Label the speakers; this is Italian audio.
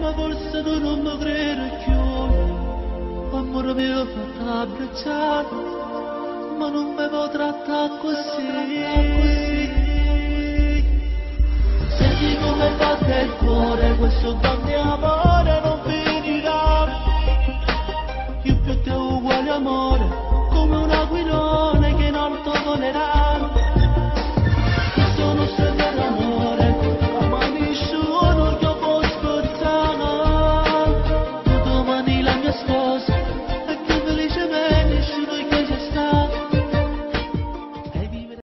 Speaker 1: ma forse tu non mi credi più. Amore mio, fatto abbracciare, ma non mi può trattare così. Senti come batte il cuore, questo grande amore non finirà. Io più te uguale amore, come un aquilone che non tolererà.